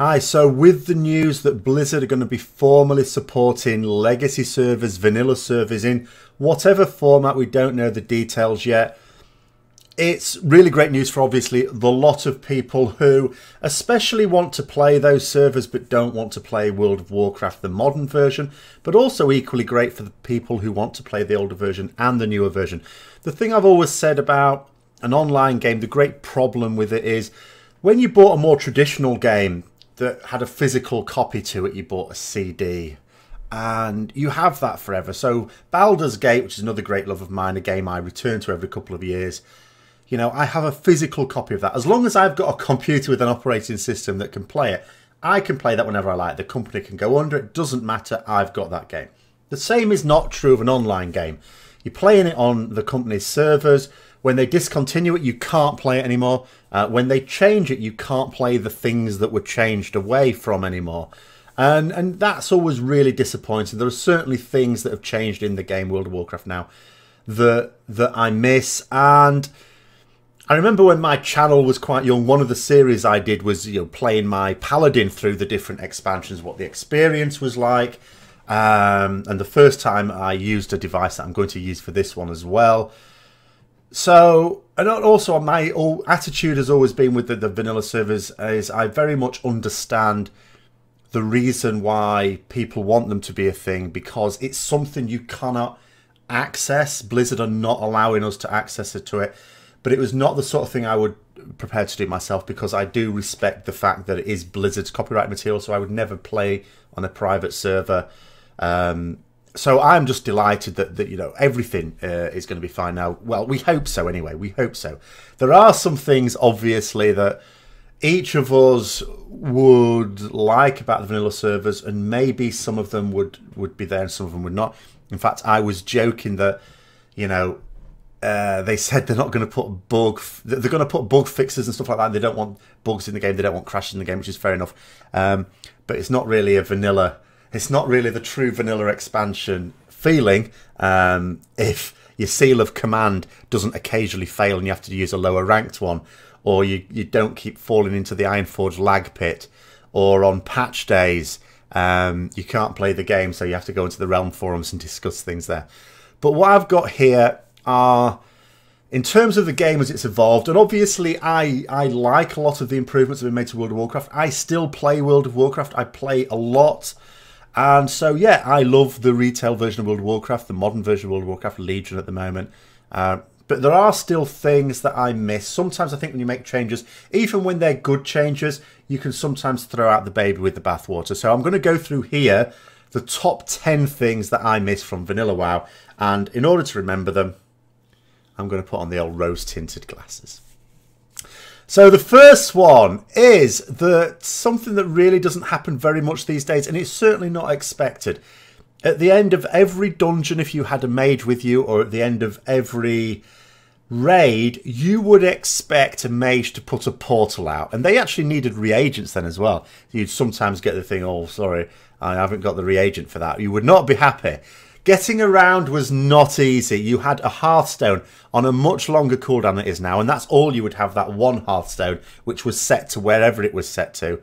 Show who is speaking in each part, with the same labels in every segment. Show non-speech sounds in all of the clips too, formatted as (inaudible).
Speaker 1: Hi, so with the news that Blizzard are going to be formally supporting legacy servers, vanilla servers in whatever format, we don't know the details yet. It's really great news for obviously the lot of people who especially want to play those servers but don't want to play World of Warcraft the modern version, but also equally great for the people who want to play the older version and the newer version. The thing I've always said about an online game, the great problem with it is when you bought a more traditional game, that had a physical copy to it, you bought a CD. And you have that forever. So Baldur's Gate, which is another great love of mine, a game I return to every couple of years. You know, I have a physical copy of that. As long as I've got a computer with an operating system that can play it, I can play that whenever I like. The company can go under it, doesn't matter, I've got that game. The same is not true of an online game. You're playing it on the company's servers. When they discontinue it, you can't play it anymore. Uh, when they change it, you can't play the things that were changed away from anymore. And, and that's always really disappointing. There are certainly things that have changed in the game World of Warcraft now that that I miss. And I remember when my channel was quite young, one of the series I did was you know playing my paladin through the different expansions, what the experience was like. Um, and the first time I used a device that I'm going to use for this one as well. So, and also my attitude has always been with the, the vanilla servers is I very much understand the reason why people want them to be a thing because it's something you cannot access. Blizzard are not allowing us to access it to it, but it was not the sort of thing I would prepare to do myself because I do respect the fact that it is Blizzard's copyright material, so I would never play on a private server. Um, so I'm just delighted that, that you know everything uh, is going to be fine now. Well, we hope so anyway. We hope so. There are some things obviously that each of us would like about the vanilla servers, and maybe some of them would would be there and some of them would not. In fact, I was joking that you know uh, they said they're not going to put bug they're going to put bug fixes and stuff like that. They don't want bugs in the game. They don't want crashes in the game, which is fair enough. Um, but it's not really a vanilla it's not really the true vanilla expansion feeling um, if your seal of command doesn't occasionally fail and you have to use a lower ranked one, or you, you don't keep falling into the Ironforge lag pit, or on patch days um, you can't play the game, so you have to go into the Realm forums and discuss things there. But what I've got here are in terms of the game as it's evolved, and obviously I, I like a lot of the improvements that have been made to World of Warcraft. I still play World of Warcraft. I play a lot. And so, yeah, I love the retail version of World of Warcraft, the modern version of World of Warcraft Legion at the moment. Uh, but there are still things that I miss. Sometimes I think when you make changes, even when they're good changes, you can sometimes throw out the baby with the bathwater. So I'm going to go through here the top 10 things that I miss from Vanilla WoW. And in order to remember them, I'm going to put on the old rose tinted glasses. So the first one is that something that really doesn't happen very much these days, and it's certainly not expected. At the end of every dungeon, if you had a mage with you, or at the end of every raid, you would expect a mage to put a portal out. And they actually needed reagents then as well. You'd sometimes get the thing, oh, sorry, I haven't got the reagent for that. You would not be happy. Getting around was not easy. You had a Hearthstone on a much longer cooldown than it is now, and that's all you would have that one Hearthstone, which was set to wherever it was set to.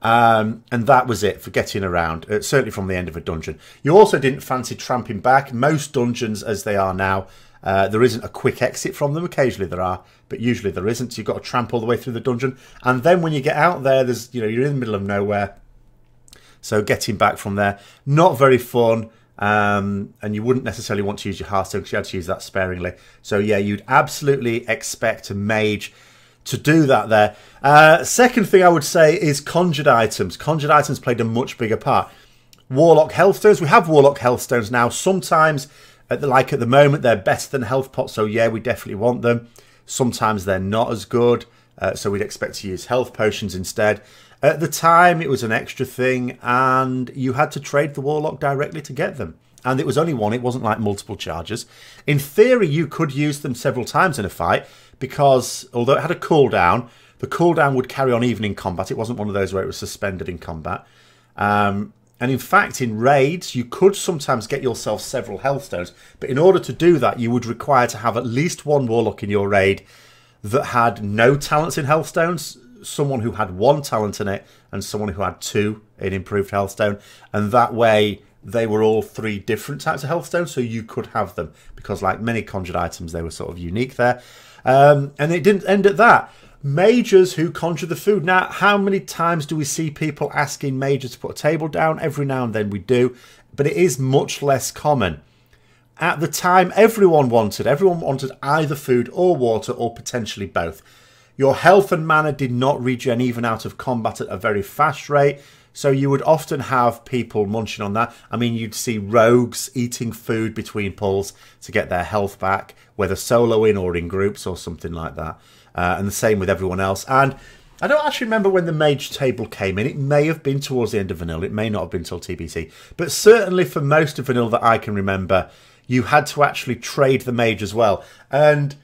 Speaker 1: Um, and that was it for getting around, uh, certainly from the end of a dungeon. You also didn't fancy tramping back. Most dungeons, as they are now, uh, there isn't a quick exit from them. Occasionally there are, but usually there isn't. You've got to tramp all the way through the dungeon, and then when you get out there, there's you know you're in the middle of nowhere. So getting back from there, not very fun. Um, and you wouldn't necessarily want to use your Hearthstone because you had to use that sparingly. So yeah, you'd absolutely expect a mage to do that there. Uh, second thing I would say is conjured items. Conjured items played a much bigger part. Warlock Healthstones. We have Warlock Healthstones now. Sometimes, at the, like at the moment, they're better than Health Pots, so yeah, we definitely want them. Sometimes they're not as good, uh, so we'd expect to use Health Potions instead. At the time, it was an extra thing, and you had to trade the Warlock directly to get them. And it was only one, it wasn't like multiple charges. In theory, you could use them several times in a fight, because although it had a cooldown, the cooldown would carry on even in combat. It wasn't one of those where it was suspended in combat. Um, and in fact, in raids, you could sometimes get yourself several health stones. But in order to do that, you would require to have at least one warlock in your raid that had no talents in health stones someone who had one talent in it and someone who had two in improved healthstone, and that way they were all three different types of health healthstone, so you could have them because, like many conjured items, they were sort of unique there. Um, and it didn't end at that. Mages who conjure the food. Now, how many times do we see people asking mages to put a table down? Every now and then we do, but it is much less common. At the time, everyone wanted, everyone wanted either food or water or potentially both. Your health and mana did not regen even out of combat at a very fast rate. So you would often have people munching on that. I mean, you'd see rogues eating food between pulls to get their health back, whether soloing or in groups or something like that. Uh, and the same with everyone else. And I don't actually remember when the mage table came in. It may have been towards the end of vanilla. It may not have been till TBC. But certainly for most of vanilla that I can remember, you had to actually trade the mage as well. And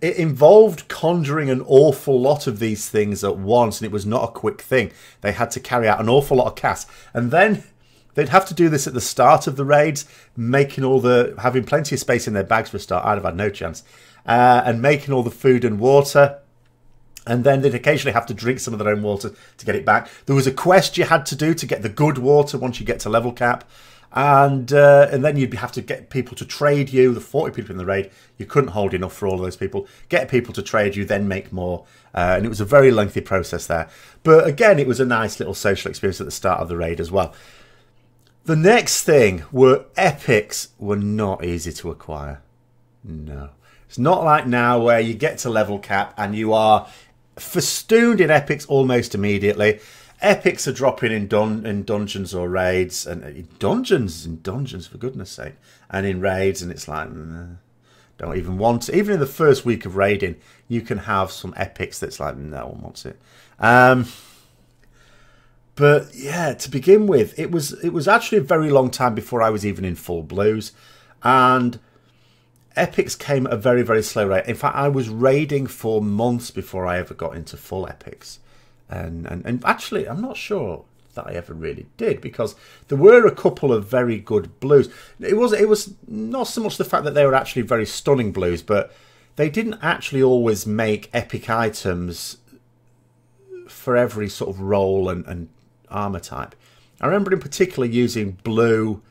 Speaker 1: it involved conjuring an awful lot of these things at once, and it was not a quick thing. They had to carry out an awful lot of casts, and then they'd have to do this at the start of the raids, making all the having plenty of space in their bags for a start. I'd have had no chance, uh, and making all the food and water. And then they'd occasionally have to drink some of their own water to get it back. There was a quest you had to do to get the good water once you get to level cap and uh, and then you'd have to get people to trade you. The forty people in the raid, you couldn't hold enough for all of those people. Get people to trade you, then make more, uh, and it was a very lengthy process there. But again, it was a nice little social experience at the start of the raid as well. The next thing were epics were not easy to acquire. No, it's not like now where you get to level cap and you are festooned in epics almost immediately epics are dropping in dun- in dungeons or raids and uh, dungeons and dungeons for goodness sake and in raids and it's like don't even want it. even in the first week of raiding you can have some epics that's like no one wants it um, but yeah to begin with it was it was actually a very long time before i was even in full blues and epics came at a very very slow rate in fact i was raiding for months before i ever got into full epics and, and and actually I'm not sure that I ever really did because there were a couple of very good blues. It was it was not so much the fact that they were actually very stunning blues, but they didn't actually always make epic items for every sort of role and, and armor type. I remember in particular using blue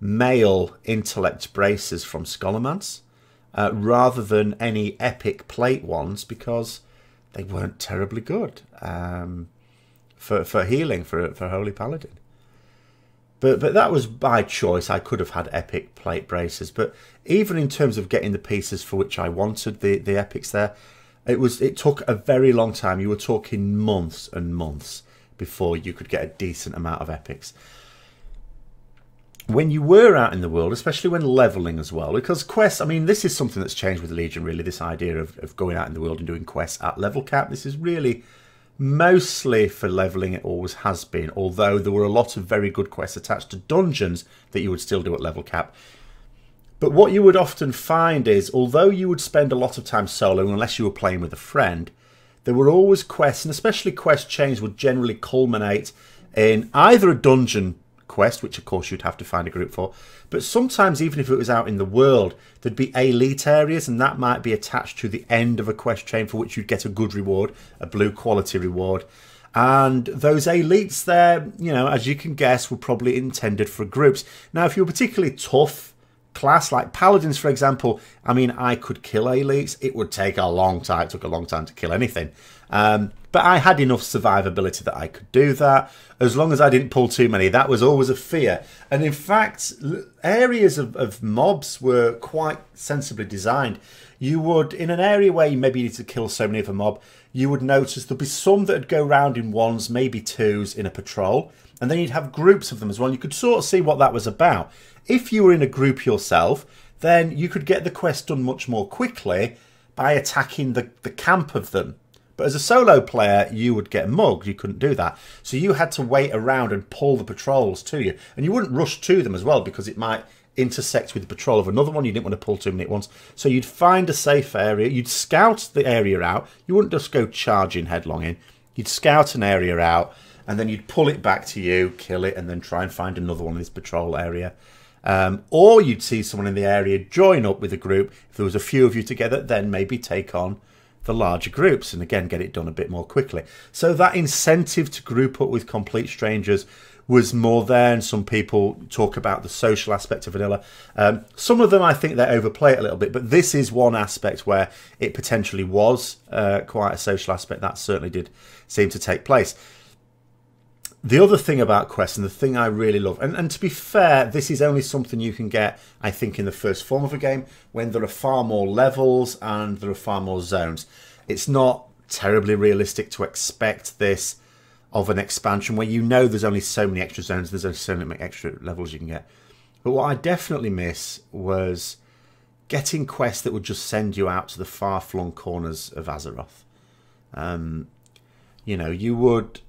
Speaker 1: male intellect braces from Scholomance uh, rather than any epic plate ones because they weren't terribly good um, for for healing for for Holy Paladin. But but that was by choice. I could have had epic plate braces, but even in terms of getting the pieces for which I wanted the the epics there, it was it took a very long time. You were talking months and months before you could get a decent amount of epics when you were out in the world, especially when leveling as well, because quests, I mean, this is something that's changed with Legion, really, this idea of, of going out in the world and doing quests at level cap. This is really mostly for leveling, it always has been, although there were a lot of very good quests attached to dungeons that you would still do at level cap. But what you would often find is, although you would spend a lot of time solo, unless you were playing with a friend, there were always quests, and especially quest chains would generally culminate in either a dungeon quest, which of course you'd have to find a group for. But sometimes, even if it was out in the world, there'd be elite areas, and that might be attached to the end of a quest chain for which you'd get a good reward, a blue quality reward. And those elites there, you know, as you can guess, were probably intended for groups. Now, if you're particularly tough class, like paladins, for example, I mean, I could kill elites. It would take a long time. It took a long time to kill anything. Um, but I had enough survivability that I could do that as long as I didn't pull too many. That was always a fear. And in fact, areas of, of mobs were quite sensibly designed. You would, in an area where you maybe need to kill so many of a mob, you would notice there'd be some that would go round in ones, maybe twos in a patrol. And then you'd have groups of them as well. You could sort of see what that was about. If you were in a group yourself, then you could get the quest done much more quickly by attacking the, the camp of them but as a solo player, you would get mugged. You couldn't do that. So you had to wait around and pull the patrols to you. And you wouldn't rush to them as well because it might intersect with the patrol of another one. You didn't want to pull too many at once. So you'd find a safe area. You'd scout the area out. You wouldn't just go charging headlong in. You'd scout an area out and then you'd pull it back to you, kill it, and then try and find another one in this patrol area. Um, or you'd see someone in the area join up with a group. If there was a few of you together, then maybe take on the larger groups and again get it done a bit more quickly. So that incentive to group up with complete strangers was more there, and some people talk about the social aspect of vanilla. Um, some of them I think they overplay it a little bit, but this is one aspect where it potentially was uh, quite a social aspect that certainly did seem to take place. The other thing about Quest, and the thing I really love, and, and to be fair, this is only something you can get, I think, in the first form of a game when there are far more levels and there are far more zones. It's not terribly realistic to expect this of an expansion where you know there's only so many extra zones, there's only so many extra levels you can get. But what I definitely miss was getting quests that would just send you out to the far flung corners of Azeroth. Um, you know, you would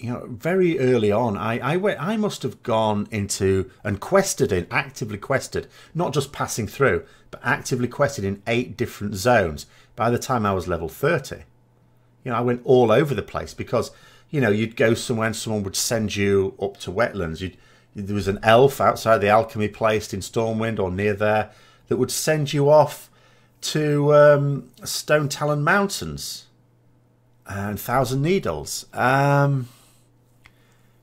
Speaker 1: you know, very early on, I, I went, I must have gone into and quested in, actively quested, not just passing through, but actively quested in eight different zones by the time I was level 30. You know, I went all over the place because, you know, you'd go somewhere and someone would send you up to wetlands. You'd, there was an elf outside the alchemy place in Stormwind or near there that would send you off to um, Stonetalon Mountains and Thousand Needles. Um,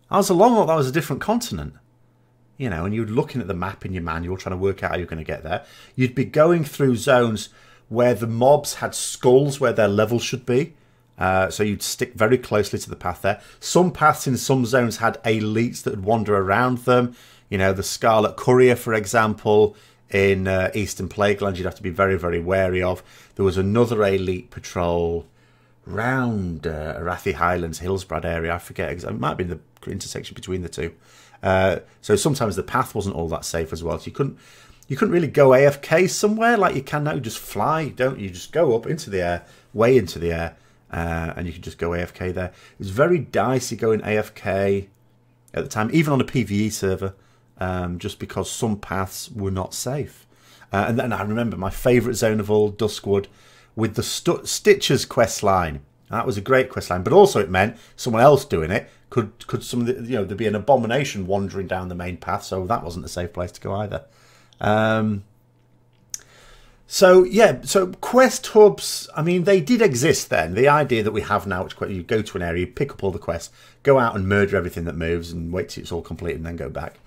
Speaker 1: I was a long that was a different continent. You know, and you're looking at the map in your manual, trying to work out how you're going to get there. You'd be going through zones where the mobs had skulls where their level should be. Uh, so you'd stick very closely to the path there. Some paths in some zones had elites that would wander around them. You know, the Scarlet Courier, for example, in uh, Eastern Plaguelands, you'd have to be very, very wary of. There was another elite patrol round uh, Arathi Highlands, Hillsbrad area. I forget. It might be the intersection between the two. Uh, so sometimes the path wasn't all that safe as well. So you couldn't you couldn't really go AFK somewhere like you can now. You just fly, don't you? Just go up into the air, way into the air, uh, and you can just go AFK there. It was very dicey going AFK at the time, even on a PVE server, um, just because some paths were not safe. Uh, and then I remember my favourite zone of all, Duskwood, with the St- Stitches quest line. That was a great quest line, but also it meant someone else doing it could could some the, you know there'd be an abomination wandering down the main path, so that wasn't a safe place to go either. Um, so yeah, so quest hubs. I mean, they did exist then. The idea that we have now, which you go to an area, you pick up all the quests, go out and murder everything that moves, and wait till it's all complete, and then go back.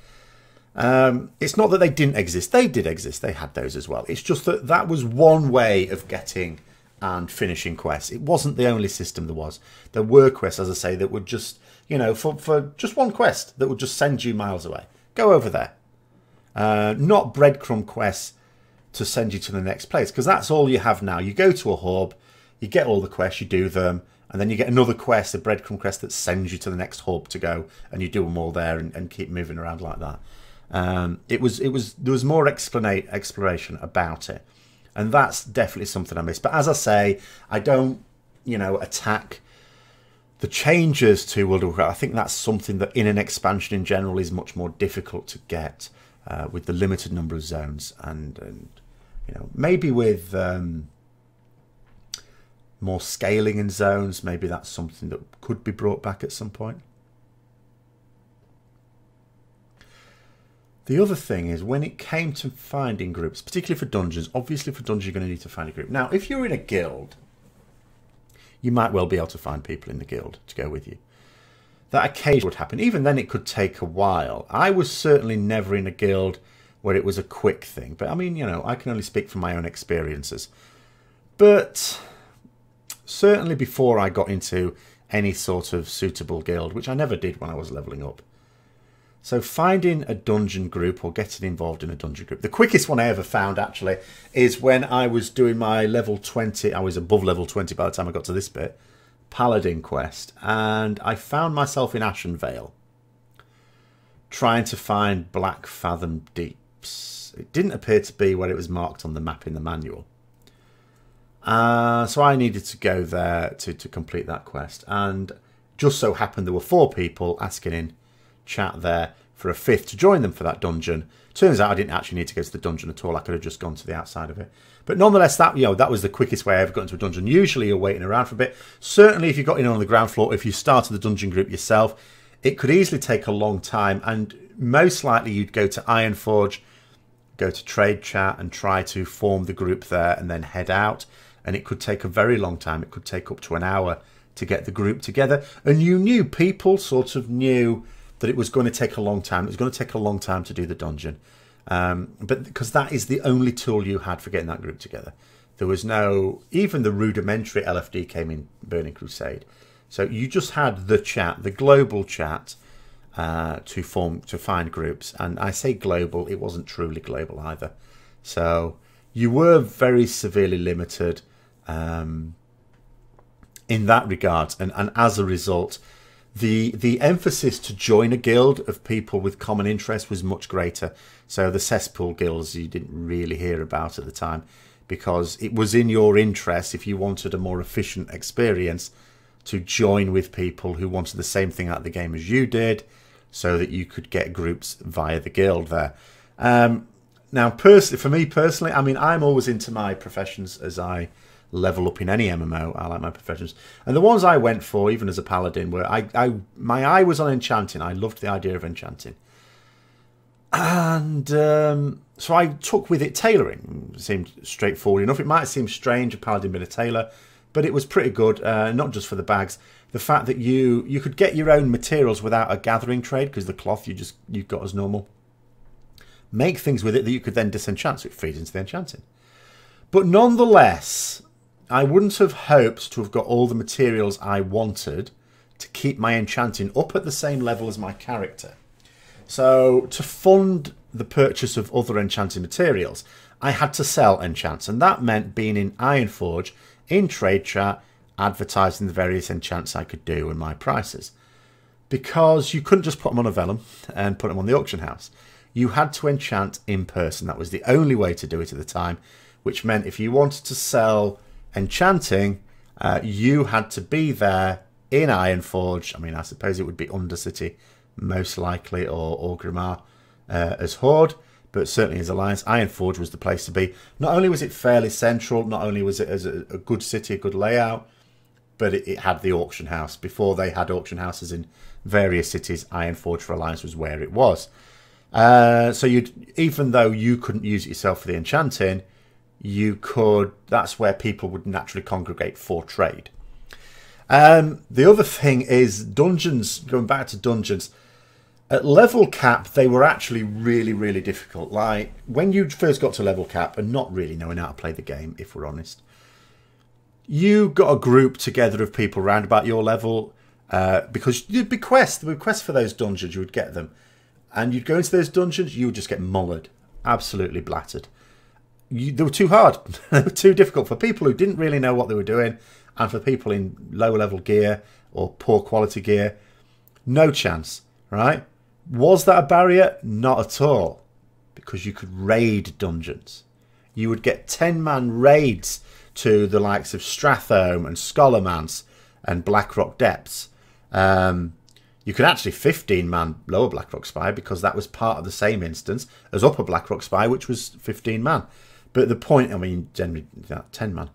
Speaker 1: Um, it's not that they didn't exist; they did exist. They had those as well. It's just that that was one way of getting and finishing quests. It wasn't the only system there was. There were quests, as I say, that would just, you know, for, for just one quest that would just send you miles away. Go over there. Uh, not breadcrumb quests to send you to the next place, because that's all you have now. You go to a hub, you get all the quests, you do them, and then you get another quest, a breadcrumb quest that sends you to the next hub to go, and you do them all there and, and keep moving around like that. Um, it was, it was, there was more explanate, exploration about it and that's definitely something I miss. But as I say, I don't, you know, attack the changes to World of Warcraft. I think that's something that in an expansion in general is much more difficult to get uh, with the limited number of zones and, and you know, maybe with um, more scaling in zones, maybe that's something that could be brought back at some point. The other thing is when it came to finding groups, particularly for dungeons, obviously for dungeons you're going to need to find a group. Now, if you're in a guild, you might well be able to find people in the guild to go with you. That occasionally would happen. Even then, it could take a while. I was certainly never in a guild where it was a quick thing. But I mean, you know, I can only speak from my own experiences. But certainly before I got into any sort of suitable guild, which I never did when I was leveling up, so finding a dungeon group or getting involved in a dungeon group. The quickest one I ever found actually is when I was doing my level 20, I was above level 20 by the time I got to this bit, Paladin quest, and I found myself in Ashenvale trying to find Blackfathom Deeps. It didn't appear to be where it was marked on the map in the manual. Uh, so I needed to go there to, to complete that quest. And just so happened there were four people asking in chat there for a fifth to join them for that dungeon. Turns out I didn't actually need to go to the dungeon at all. I could have just gone to the outside of it. But nonetheless, that you know that was the quickest way I ever got into a dungeon. Usually you're waiting around for a bit. Certainly if you got in on the ground floor, if you started the dungeon group yourself, it could easily take a long time. And most likely you'd go to Ironforge, go to trade chat and try to form the group there and then head out. and it could take a very long time. It could take up to an hour to get the group together. And you knew people sort of knew that it was going to take a long time. It was going to take a long time to do the dungeon. Um, but because that is the only tool you had for getting that group together. There was no, even the rudimentary LFD came in Burning Crusade. So you just had the chat, the global chat, uh, to form to find groups. And I say global, it wasn't truly global either. So you were very severely limited um, in that regard, and, and as a result, the the emphasis to join a guild of people with common interest was much greater. So the cesspool guilds you didn't really hear about at the time because it was in your interest if you wanted a more efficient experience to join with people who wanted the same thing out of the game as you did so that you could get groups via the guild there. Um, now, personally, for me personally, I mean, I'm always into my professions as I level up in any MMO. I like my professions, and the ones I went for, even as a paladin, were I, I my eye was on enchanting. I loved the idea of enchanting, and um, so I took with it tailoring. It seemed straightforward enough. It might seem strange a paladin being a tailor, but it was pretty good. Uh, not just for the bags. The fact that you you could get your own materials without a gathering trade because the cloth you just you got as normal. Make things with it that you could then disenchant, so it feeds into the enchanting. But nonetheless, I wouldn't have hoped to have got all the materials I wanted to keep my enchanting up at the same level as my character. So to fund the purchase of other enchanting materials, I had to sell enchants, and that meant being in Ironforge, in trade chat, advertising the various enchants I could do and my prices. Because you couldn't just put them on a vellum and put them on the auction house. You had to enchant in person. That was the only way to do it at the time, which meant if you wanted to sell enchanting, uh, you had to be there in Ironforge. I mean, I suppose it would be Undercity most likely, or Orgrimmar uh, as Horde, but certainly as Alliance, Ironforge was the place to be. Not only was it fairly central, not only was it as a, a good city, a good layout, but it, it, had the auction house. Before they had auction houses in various cities, Ironforge for Alliance was where it was. Uh, so you'd even though you couldn't use it yourself for the enchanting, you could that's where people would naturally congregate for trade. Um, the other thing is dungeons going back to dungeons at level cap they were actually really really difficult. Like when you first got to level cap and not really knowing how to play the game if we're honest you got a group together of people around about your level uh, because you'd be quests the quest for those dungeons you would get them. And you'd go into those dungeons you would just get mullered absolutely blattered you, they were too hard. (laughs) they were too difficult for people who didn't really know what they were doing, and for people in low level gear or poor quality gear. No chance, right? Was that a barrier? Not at all, because you could raid dungeons. You would get 10 man raids to the likes of Stratholme and Scholomance and Blackrock Depths. Um, you could actually 15 man lower Blackrock Spire because that was part of the same instance as upper Blackrock Spire, which was 15 man. But the point, I mean, generally that ten man.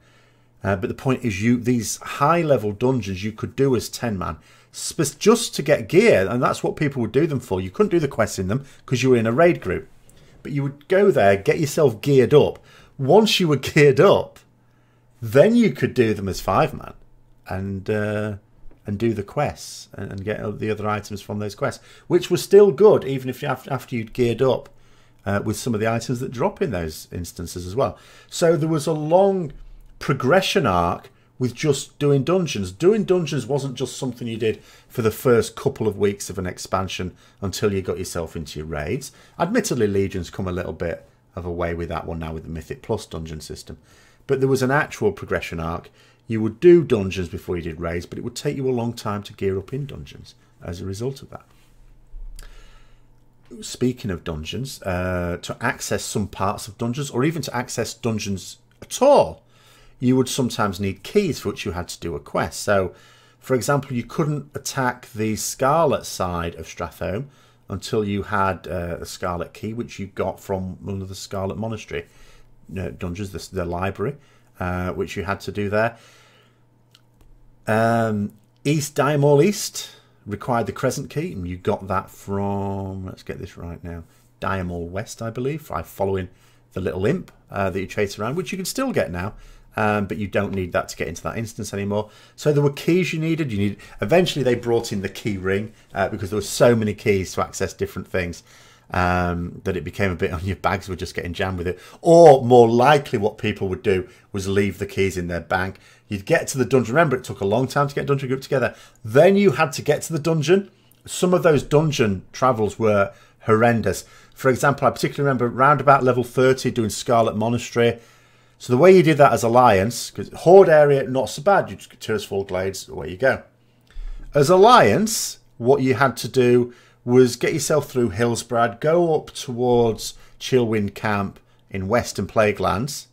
Speaker 1: Uh, but the point is, you these high level dungeons you could do as ten man, just to get gear, and that's what people would do them for. You couldn't do the quests in them because you were in a raid group, but you would go there, get yourself geared up. Once you were (laughs) geared up, then you could do them as five man, and uh, and do the quests and, and, get the other items from those quests, which was still good, even if you, after you'd geared up uh, with some of the items that drop in those instances as well. So there was a long progression arc with just doing dungeons. Doing dungeons wasn't just something you did for the first couple of weeks of an expansion until you got yourself into your raids. Admittedly, Legions come a little bit of a way with that one now with the Mythic Plus dungeon system. But there was an actual progression arc. You would do dungeons before you did raids, but it would take you a long time to gear up in dungeons as a result of that speaking of dungeons, uh, to access some parts of dungeons, or even to access dungeons at all, you would sometimes need keys for which you had to do a quest. So, for example, you couldn't attack the Scarlet side of Stratholme until you had uh, a Scarlet key, which you got from one of the Scarlet Monastery uh, dungeons, the, the library, uh, which you had to do there. Um, East Dire Maul East required the crescent key, and you got that from, let's get this right now, Dire Maul West, I believe, by following the little imp uh, that you chase around, which you can still get now um, but you don't need that to get into that instance anymore. So there were keys you needed. You need. Eventually, they brought in the key ring uh, because there were so many keys to access different things um, that it became a bit on your bags were just getting jammed with it. Or more likely, what people would do was leave the keys in their bank. You'd get to the dungeon. Remember, it took a long time to get dungeon group together. Then you had to get to the dungeon. Some of those dungeon travels were horrendous. For example, I particularly remember round about level 30 doing Scarlet Monastery. So the way you did that as Alliance, because Horde area, not so bad. You just get Tirisfal Glades, away you go. As Alliance, what you had to do was get yourself through Hillsbrad, go up towards Chillwind Camp in Western Plaguelands,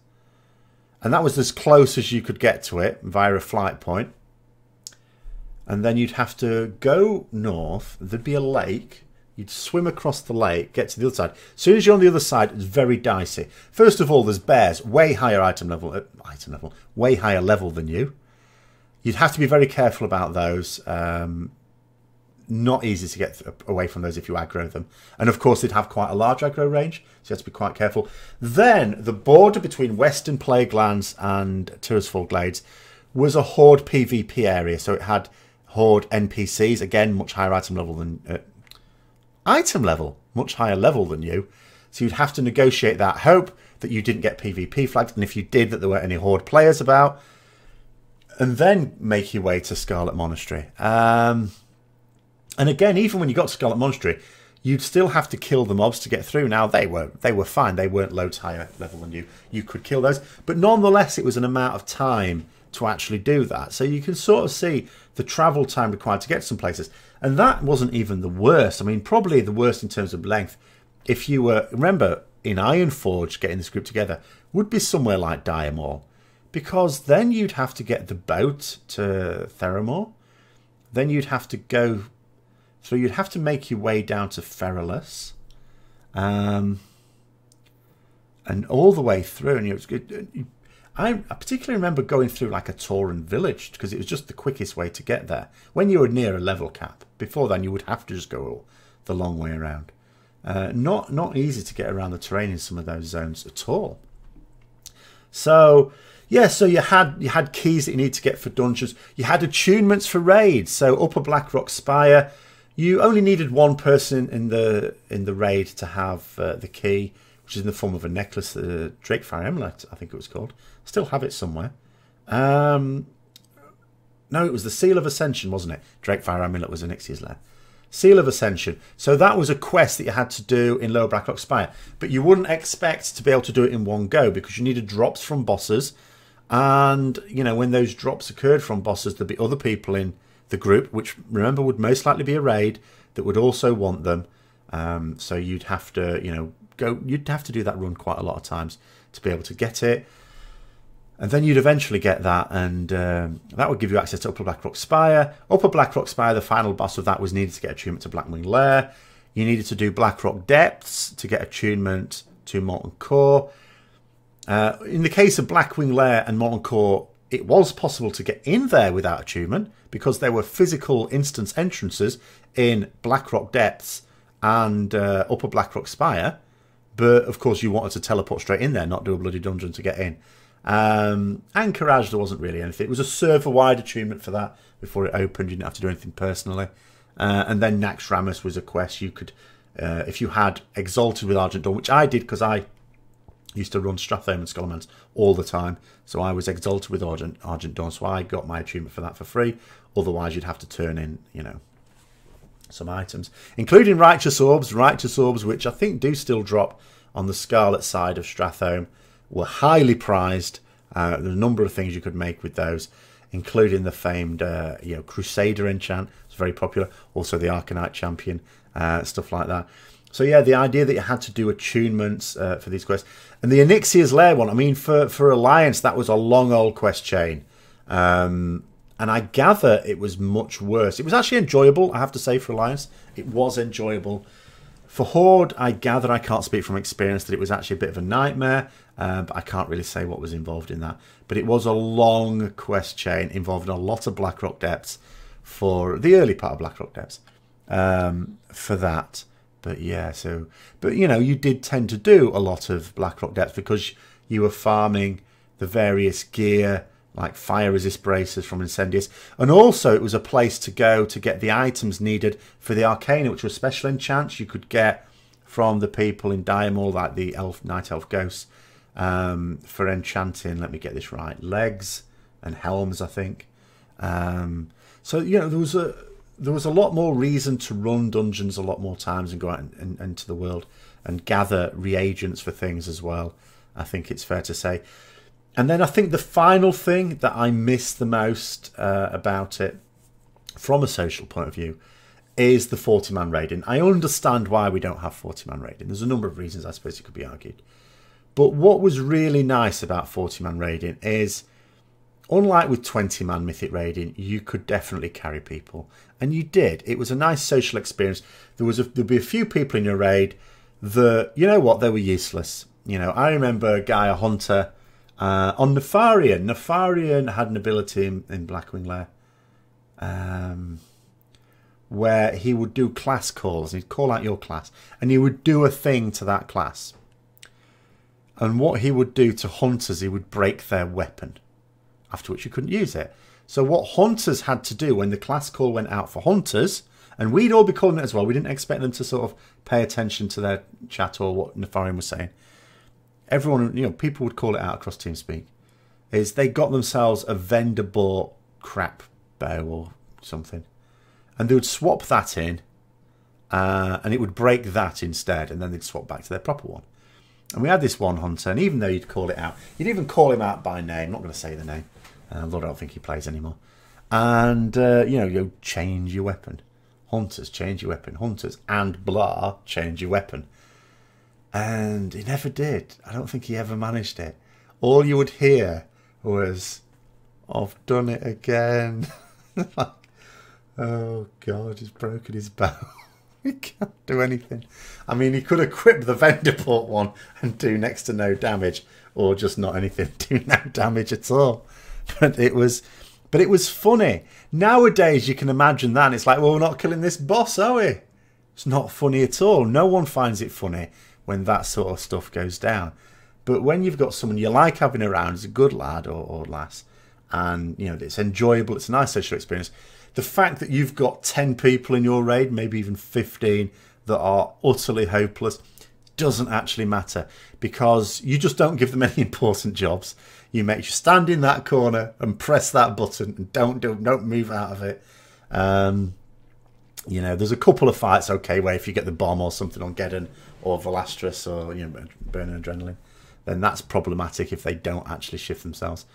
Speaker 1: and that was as close as you could get to it via a flight point. And then you'd have to go north. There'd be a lake. You'd swim across the lake, get to the other side. As soon as you're on the other side, it's very dicey. First of all, there's bears, way higher item level, uh, item level, way higher level than you. You'd have to be very careful about those. Um, not easy to get away from those if you aggro them. And of course, they'd have quite a large aggro range, so you have to be quite careful. Then, the border between Western Plaguelands and Tirisfal Glades was a Horde PvP area, so it had Horde NPCs, again, much higher item level than... Uh, item level, much higher level than you. So you'd have to negotiate that, hope that you didn't get PvP flagged, and if you did, that there weren't any Horde players about, and then make your way to Scarlet Monastery. Um, and again, even when you got to Scarlet Monastery, you'd still have to kill the mobs to get through. Now they were they were fine; they weren't loads higher level than you. You could kill those, but nonetheless, it was an amount of time to actually do that. So you can sort of see the travel time required to get to some places, and that wasn't even the worst. I mean, probably the worst in terms of length. If you were remember in Ironforge, getting this group together would be somewhere like Maul, because then you'd have to get the boat to Theramore. Then you'd have to go so you'd have to make your way down to Feralas. Um, and all the way through. And it was. I, particularly remember going through like a Tauren village because it was just the quickest way to get there. When you were near a level cap, before then you would have to just go the long way around. Uh, not not easy to get around the terrain in some of those zones at all. So yeah, so you had you had keys that you need to get for dungeons. You had attunements for raids. So Upper Blackrock Spire you only needed one person in the in the raid to have uh, the key, which is in the form of a necklace, the uh, Drakefire Amulet, I think it was called. Still have it somewhere. Um, no, it was the Seal of Ascension, wasn't it? Drakefire Amulet was Onyxia's lair. Seal of Ascension. So that was a quest that you had to do in Lower Blackrock Spire. But you wouldn't expect to be able to do it in one go because you needed drops from bosses. And, you know, when those drops occurred from bosses, there'd be other people in the group, which remember would most likely be a raid that would also want them. Um, so you'd have to, you know, go. You'd have to do that run quite a lot of times to be able to get it. And then you'd eventually get that, and um, that would give you access to Upper Blackrock Spire. Upper Blackrock Spire, the final boss of that was needed to get attunement to Blackwing Lair. You needed to do Blackrock Depths to get attunement to Molten Core. Uh, in the case of Blackwing Lair and Molten Core, it was possible to get in there without attunement because there were physical instance entrances in Blackrock Depths and uh, Upper Blackrock Spire. But of course, you wanted to teleport straight in there, not do a bloody dungeon to get in. Um, Ahn'Qiraj, there wasn't really anything. It was a server wide attunement for that before it opened. You didn't have to do anything personally. Uh, and then Naxxramas was a quest you could, uh, if you had Exalted with Argent Dawn, which I did because I used to run Stratholme and Scholomance all the time. So I was exalted with Argent, Argent Dawn, so I got my achievement for that for free. Otherwise, you'd have to turn in, you know, some items, including Righteous Orbs. Righteous Orbs, which I think do still drop on the Scarlet side of Stratholme, were highly prized. Uh, a number of things you could make with those, including the famed, uh, you know, Crusader enchant. It's very popular. Also, the Arcanite Champion, uh, stuff like that. So yeah, the idea that you had to do attunements uh, for these quests, and the Onyxia's Lair one. I mean, for for Alliance, that was a long old quest chain, um, and I gather it was much worse. It was actually enjoyable, I have to say, for Alliance. It was enjoyable. For Horde, I gather I can't speak from experience that it was actually a bit of a nightmare, uh, but I can't really say what was involved in that. But it was a long quest chain involving a lot of Blackrock depths for the early part of Blackrock depths um, for that. But yeah, so but you know, you did tend to do a lot of Blackrock depths because you were farming the various gear like fire resist bracers from Incendius. And also, it was a place to go to get the items needed for the Arcana, which were special enchants you could get from the people in Dire Maul, like the elf, night elf ghosts, um, for enchanting. Let me get this right: legs and helms, I think. Um, so you know, there was a there was a lot more reason to run dungeons a lot more times and go out in, in, into the world and gather reagents for things as well. I think it's fair to say. And then I think the final thing that I miss the most uh, about it, from a social point of view, is the 40 man raiding. I understand why we don't have 40 man raiding. There's a number of reasons I suppose it could be argued. But what was really nice about 40 man raiding is, unlike with 20 man mythic raiding, you could definitely carry people. And you did. It was a nice social experience. There was a, there'd be a few people in your raid that, you know what, they were useless. You know, I remember a guy, a hunter, uh, on Nefarian, Nefarian had an ability in, in Blackwing Lair um, where he would do class calls. He'd call out your class and he would do a thing to that class. And what he would do to hunters, he would break their weapon, after which you couldn't use it. So what hunters had to do when the class call went out for hunters, and we'd all be calling it as well, we didn't expect them to sort of pay attention to their chat or what Nefarian was saying everyone, you know, people would call it out across TeamSpeak, is they got themselves a vendor bought crap bow or something, and they would swap that in, uh, and it would break that instead, and then they'd swap back to their proper one. And we had this one hunter, and even though you'd call it out, you'd even call him out by name. Not going to say the name, uh, Lord, I don't think he plays anymore. And uh, you know, you change your weapon. Hunters change your weapon. Hunters and blah change your weapon and he never did. I don't think he ever managed it. All you would hear was, "I've done it again." (laughs) like, oh God, he's broken his bow. (laughs) he can't do anything. I mean, he could equip the vendor port one and do next to no damage, or just not anything, (laughs) do no damage at all. (laughs) But it was, but it was funny. Nowadays, you can imagine that. it's like, well, we're not killing this boss, are we? It's not funny at all. No one finds it funny when that sort of stuff goes down. But when you've got someone you like having around as a good lad or, or lass, and you know it's enjoyable, it's a nice social experience. The fact that you've got ten people in your raid, maybe even fifteen, that are utterly hopeless, doesn't actually matter because you just don't give them (laughs) any important jobs. You make you stand in that corner and press that button and don't don't, don't move out of it. Um, you know, there's a couple of fights okay where if you get the bomb or something on Geddon or Vaelastrasz or you know burning adrenaline, then that's problematic if they don't actually shift themselves.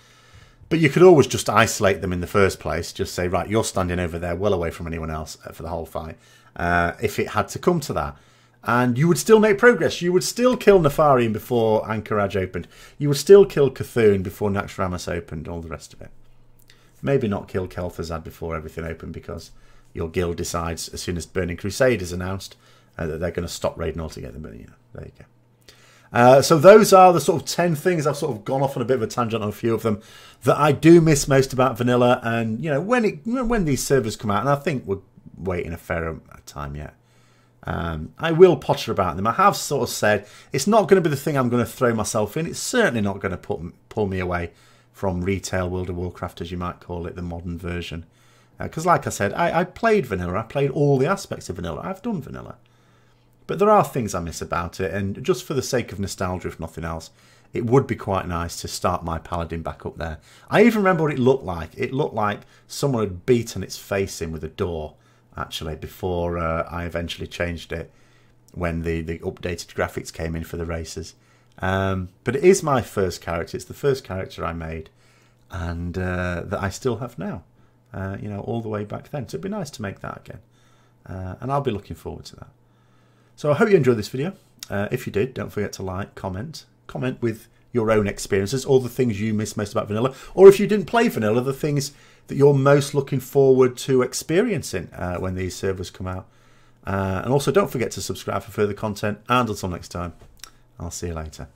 Speaker 1: But you could always just isolate them in the first place. Just say, right, you're standing over there, well away from anyone else uh, for the whole fight. Uh, if it had to come to that, and you would still make progress. You would still kill Nefarian before Ahn'Qiraj opened. You would still kill C'Thun before Naxxramas opened. All the rest of it. Maybe not kill Kel'Thuzad before everything opened because your guild decides as soon as Burning Crusade is announced uh, that they're going to stop raiding altogether. But you know, there you go. Uh, so those are the sort of 10 things I've sort of gone off on a bit of a tangent on a few of them that I do miss most about vanilla and you know when it when these servers come out and I think we're waiting a fair time yet um, I will potter about them. I have sort of said it's not going to be the thing I'm going to throw myself in. It's certainly not going to put pull me away from retail World of Warcraft as you might call it the modern version. Because uh, like I said I, I played vanilla. I played all the aspects of vanilla. I've done vanilla. But there are things I miss about it, and just for the sake of nostalgia, if nothing else, it would be quite nice to start my Paladin back up there. I even remember what it looked like. It looked like someone had beaten its face in with a door, actually, before uh, I eventually changed it when the, the updated graphics came in for the races. Um, but it is my first character. It's the first character I made, and uh, that I still have now. Uh, you know, all the way back then. So it'd be nice to make that again, uh, and I'll be looking forward to that. So I hope you enjoyed this video. Uh, if you did, don't forget to like, comment, comment with your own experiences, all the things you miss most about vanilla, or if you didn't play vanilla, the things that you're most looking forward to experiencing uh, when these servers come out. Uh, and also don't forget to subscribe for further content. And until next time, I'll see you later.